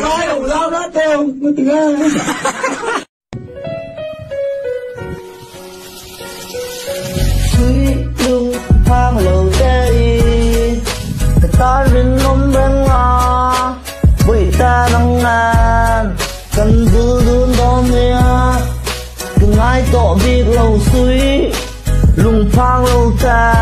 nói đồng lao lâu đây ta rin nom bên nga bụi ta nang cần vu đun đom nha cứ ngay việc lâu suy lùng phang lâu ta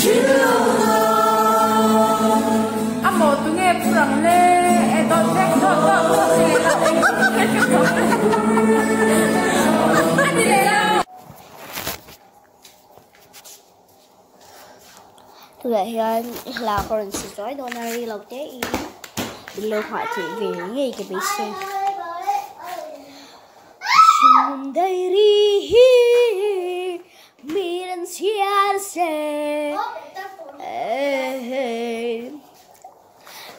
Adi le. Tôi hiện là còn sự chói đồ này đi lộc chế ý Bị lưu họa thị vì nghi cái bị xe Xin đây ri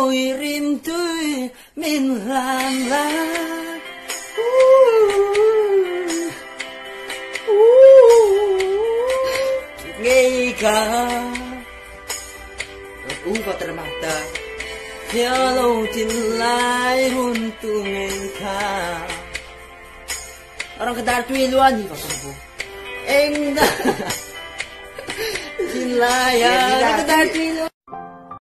Oi rindu min lala Ngega Ungkau termata Kalau tilai untuk ngeka Orang kedar tui luan ni kau sembuh Engda Tilai ya kedar tui luan